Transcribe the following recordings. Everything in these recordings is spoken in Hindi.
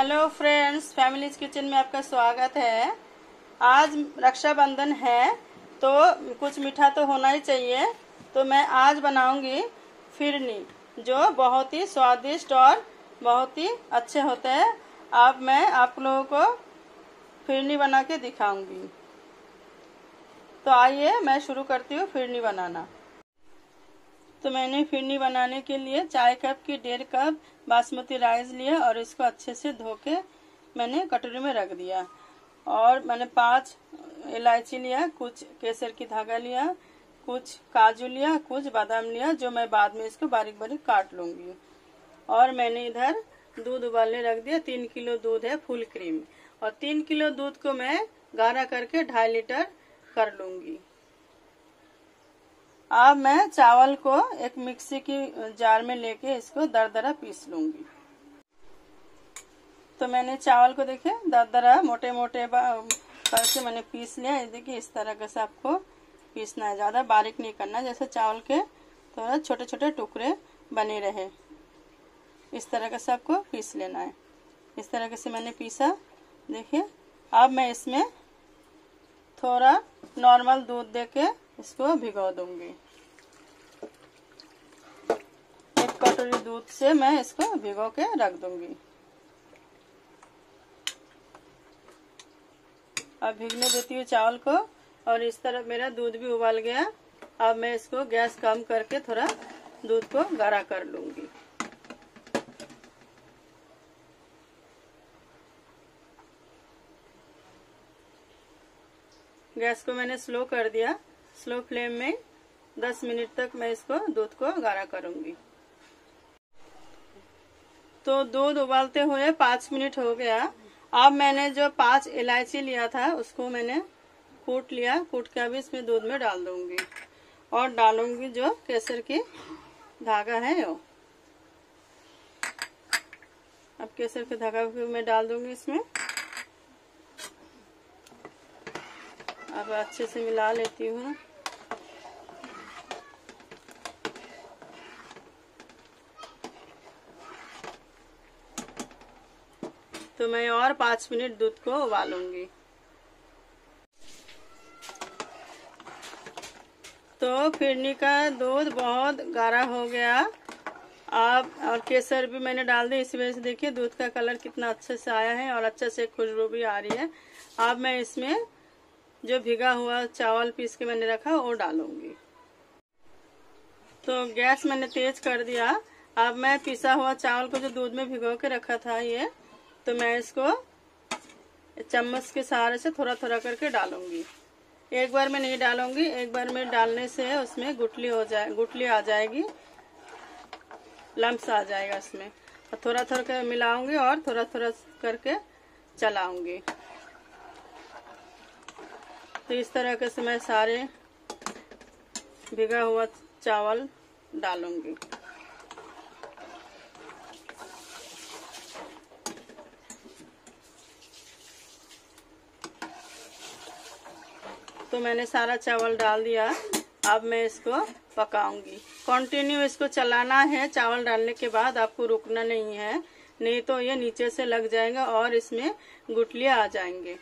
हेलो फ्रेंड्स फैमिलीज़ किचन में आपका स्वागत है। आज रक्षाबंधन है तो कुछ मीठा तो होना ही चाहिए। तो मैं आज बनाऊँगी फिरनी, जो बहुत ही स्वादिष्ट और बहुत ही अच्छे होते हैं। अब मैं आप लोगों को फिरनी बना के दिखाऊँगी। तो आइए, मैं शुरू करती हूँ फिरनी बनाना। तो मैंने फिरनी बनाने के लिए चाय कप की डेढ़ कप बासमती राइस लिया और इसको अच्छे से धो के मैंने कटोरी में रख दिया। और मैंने पाँच इलायची लिया, कुछ केसर की धागा लिया, कुछ काजू लिया, कुछ बादाम लिया, जो मैं बाद में इसको बारीक बारीक काट लूँगी। और मैंने इधर दूध उबालने रख दिया, तीन किलो दूध है फुल क्रीम। और तीन किलो दूध को मैं गाढ़ा करके ढाई लीटर कर लूँगी। अब मैं चावल को एक मिक्सी की जार में लेके इसको दरदरा पीस लूँगी। तो मैंने चावल को देखे, दरदरा मोटे मोटे करके मैंने पीस लिया। देखिए, इस तरह का से आपको पीसना है। ज़्यादा बारीक नहीं करना, जैसे चावल के थोड़ा छोटे छोटे टुकड़े बने रहे। इस तरह का से आपको पीस लेना है। इस तरह से मैंने पीसा। देखिए, अब मैं इसमें थोड़ा नॉर्मल दूध देके इसको भिगो दूँगी। एक कटोरी दूध से मैं इसको भिगो के रख दूँगी। अब भिगने देती हूँ चावल को, और इस तरह मेरा दूध भी उबाल गया। अब मैं इसको गैस कम करके थोड़ा दूध को गाढ़ा कर लूँगी। गैस को मैंने स्लो कर दिया। स्लो फ्लेम में 10 मिनट तक मैं इसको, दूध को गाढ़ा करूँगी। तो दूध उबालते हुए पाँच मिनट हो गया। अब मैंने जो पाँच इलायची लिया था, उसको मैंने कूट लिया। कूट के अभी इसमें दूध में डाल दूँगी। और डालूँगी जो केसर की धागा है वो। अब केसर के धागा मैं डाल दूँगी इसमें। अब अच्छे से मिला लेती हूँ। तो मैं और पाँच मिनट दूध को उबालूँगी। तो फिरनी का दूध बहुत गाढ़ा हो गया। आप और केसर भी मैंने डाल दी, इसी वजह से देखिए दूध का कलर कितना अच्छे से आया है और अच्छे से खुशबू भी आ रही है। अब मैं इसमें जो भिगा हुआ चावल पीस के मैंने रखा, वो डालूँगी। तो गैस मैंने तेज कर दिया। अब मैं पिसा हुआ चावल को जो दूध में भिगो के रखा था ये तो मैं इसको चम्मच के सहारे से थोड़ा थोड़ा करके डालूँगी। एक बार में नहीं डालूँगी, एक बार में डालने से उसमें गुटली हो जाए गुटली आ जाएगी। लम्स आ जाएगा इसमें। और थोड़ा थोड़ा कर मिलाऊँगी और थोड़ा थोड़ा करके चलाऊँगी। तो इस तरह के से मैं सारे भिगा हुआ चावल डालूँगी। तो मैंने सारा चावल डाल दिया अब मैं इसको पकाऊँगी। कंटिन्यू इसको चलाना है। चावल डालने के बाद आपको रुकना नहीं है। नहीं तो ये नीचे से लग जाएगा और इसमें गुटलियाँ आ जाएँगे।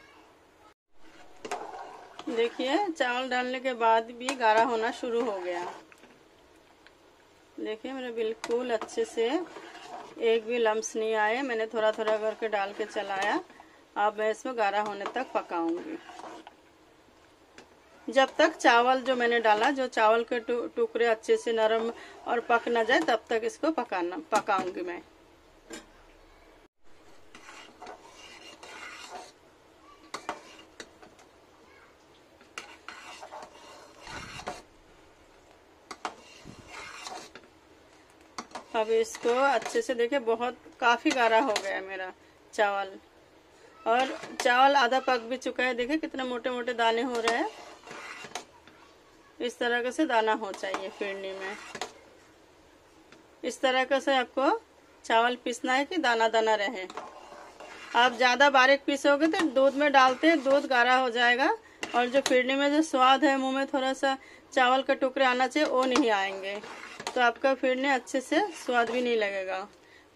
देखिए, चावल डालने के बाद भी गाढ़ा होना शुरू हो गया। देखिए, मेरे बिल्कुल अच्छे से एक भी लम्स नहीं आए। मैंने थोड़ा थोड़ा करके डाल के चलाया। अब मैं इसमें गाढ़ा होने तक पकाऊँगी। जब तक चावल जो मैंने डाला, जो चावल के टुकड़े अच्छे से नरम और पक ना जाए, तब तक इसको पकाना, पकाऊँगी मैं। अब इसको अच्छे से देखे बहुत काफ़ी गाढ़ा हो गया मेरा चावल। और चावल आधा पक भी चुका है देखे कितने मोटे मोटे दाने हो रहे हैं। इस तरह से दाना हो चाहिए फिरनी में। इस तरह से आपको चावल पीसना है कि दाना दाना रहे। आप ज़्यादा बारीक पीसोगे तो दूध में डालते हैं, दूध गाढ़ा हो जाएगा और जो फिरनी में जो स्वाद है, मुँह में थोड़ा सा चावल का टुकड़े आना चाहिए, वो नहीं आएँगे। तो आपका फिरने अच्छे से स्वाद भी नहीं लगेगा।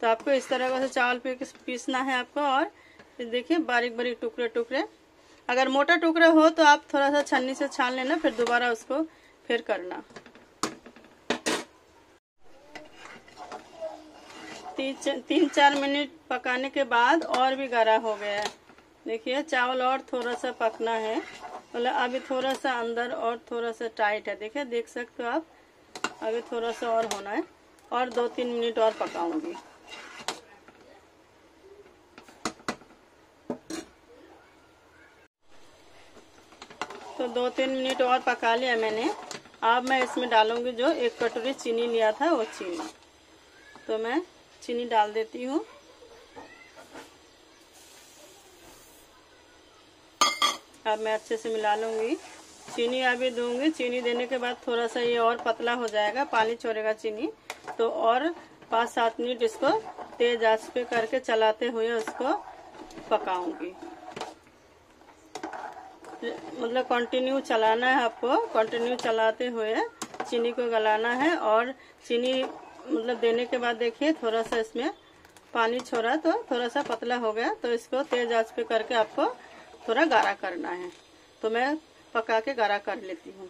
तो आपको इस तरह से चावल पीसना है आपको और देखिए बारीक बारीक टुकड़े टुकड़े अगर मोटा टुकड़ा हो तो आप थोड़ा सा छन्नी से छान लेना, फिर दोबारा उसको फिर करना। तीन चार मिनट पकाने के बाद और भी गाढ़ा हो गया है। देखिए, चावल और थोड़ा सा पकना है। मतलब अभी थोड़ा सा अंदर और थोड़ा सा टाइट है। देखिए, देख सकते हो आप, अभी थोड़ा सा और होना है। और दो तीन मिनट और पकाऊँगी। तो दो तीन मिनट और पका लिया मैंने। अब मैं इसमें डालूँगी जो एक कटोरी चीनी लिया था, वो चीनी। तो मैं चीनी डाल देती हूँ। अब मैं अच्छे से मिला लूँगी। चीनी अभी दूँगी। चीनी देने के बाद थोड़ा सा ये और पतला हो जाएगा, पानी छोड़ेगा चीनी। तो और पाँच सात मिनट इसको तेज आँच पे करके चलाते हुए उसको पकाऊँगी। मतलब कंटिन्यू चलाना है आपको। कंटिन्यू चलाते हुए चीनी को गलाना है और चीनी मतलब देने के बाद देखिए थोड़ा सा इसमें पानी छोड़ा तो थोड़ा सा पतला हो गया तो इसको तेज आँच पे करके आपको थोड़ा गाढ़ा करना है। तो मैं पका के गाढ़ा कर लेती हूँ।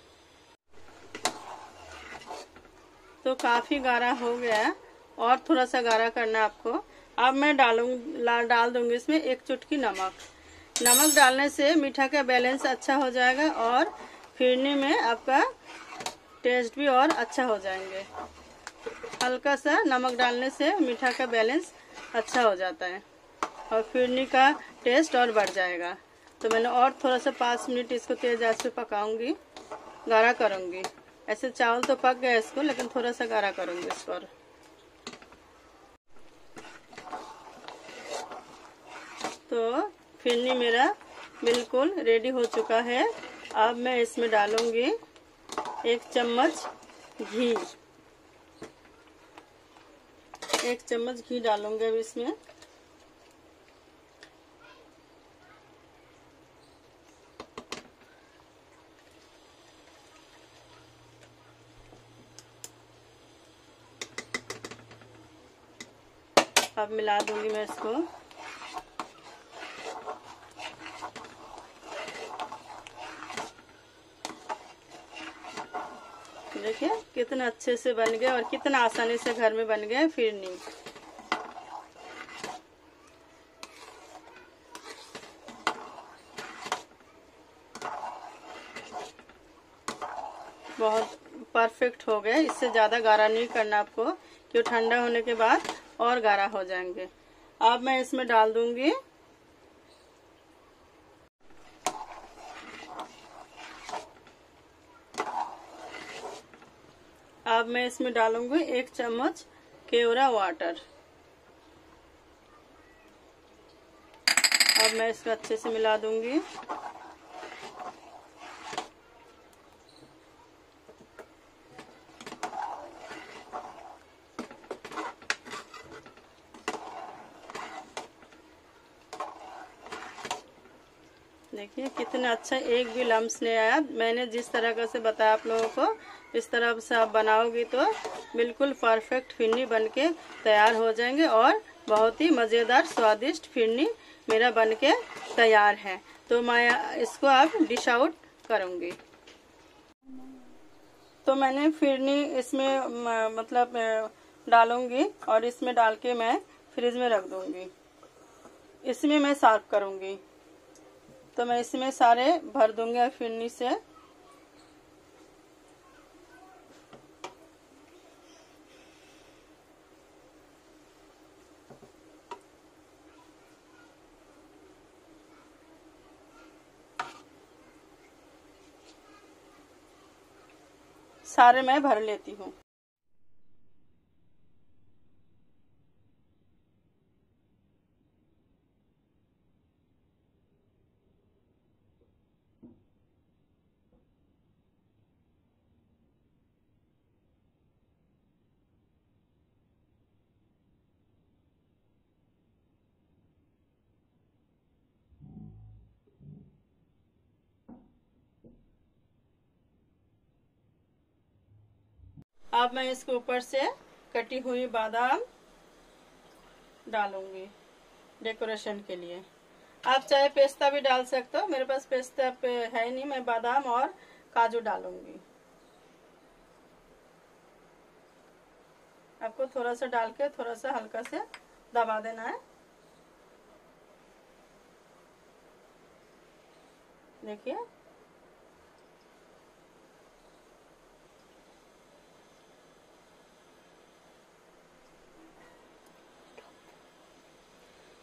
तो काफ़ी गाढ़ा हो गया और थोड़ा सा गाढ़ा करना है आपको। अब मैं डालूं डाल दूँगी इसमें एक चुटकी नमक। नमक डालने से मीठा का बैलेंस अच्छा हो जाएगा और फिरनी में आपका टेस्ट भी और अच्छा हो जाएँगे। हल्का सा नमक डालने से मीठा का बैलेंस अच्छा हो जाता है और फिरनी का टेस्ट और बढ़ जाएगा। तो मैंने और थोड़ा सा पाँच मिनट इसको तेज आँच पे पकाऊँगी, गाढ़ा करूँगी। ऐसे चावल तो पक गया इसको, लेकिन थोड़ा सा गाढ़ा करूँगी इस पर। तो फिरनी मेरा बिल्कुल रेडी हो चुका है। अब मैं इसमें डालूँगी एक चम्मच घी। एक चम्मच घी डालूँगी अब इसमें। अब मिला दूँगी मैं इसको। देखिए, कितना अच्छे से बन गए और कितना आसानी से घर में बन गया फिरनी बहुत परफेक्ट हो गए। इससे ज़्यादा गाढ़ा नहीं करना आपको, क्यों ठंडा होने के बाद और गाढ़ा हो जाएँगे। अब मैं इसमें डाल दूँगी अब मैं इसमें डालूँगी एक चम्मच केवरा वाटर। अब मैं इसको अच्छे से मिला दूँगी। देखिए, कितना अच्छा एक भी लम्स नहीं आया। मैंने जिस तरह का से बताया आप लोगों को, इस तरह से आप बनाओगी तो बिल्कुल परफेक्ट फिरनी बनके तैयार हो जाएँगे और बहुत ही मज़ेदार, स्वादिष्ट फिरनी मेरा बनके तैयार है। तो मैं इसको आप डिश आउट करूँगी। तो मैंने फिरनी इसमें मतलब डालूँगी और इसमें डाल के मैं फ्रिज में रख दूँगी। इसमें मैं साफ़ करूँगी। तो मैं इसमें सारे भर दूँगी फिरनी से सारे मैं भर लेती हूँ। अब मैं इसके ऊपर से कटी हुई बादाम डालूँगी डेकोरेशन के लिए। आप चाहे पेस्ता भी डाल सकते हो, मेरे पास पेस्ता पे है नहीं, मैं बादाम और काजू डालूँगी। आपको थोड़ा सा डाल के, थोड़ा सा हल्का से दबा देना है। देखिए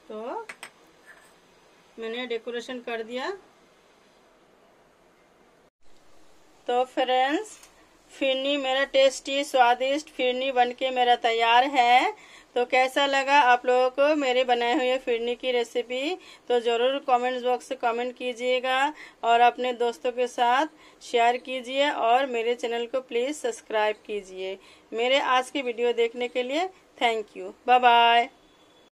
तो मैंने डेकोरेशन कर दिया। तो फ्रेंड्स, फिरनी मेरा टेस्टी, स्वादिष्ट फिरनी बनके मेरा तैयार है। तो कैसा लगा आप लोगों को मेरे बनाए हुए फिरनी की रेसिपी तो ज़रूर कमेंट बॉक्स से कमेंट कीजिएगा और अपने दोस्तों के साथ शेयर कीजिए और मेरे चैनल को प्लीज़ सब्सक्राइब कीजिए। मेरे आज की वीडियो देखने के लिए थैंक यू बाय बाय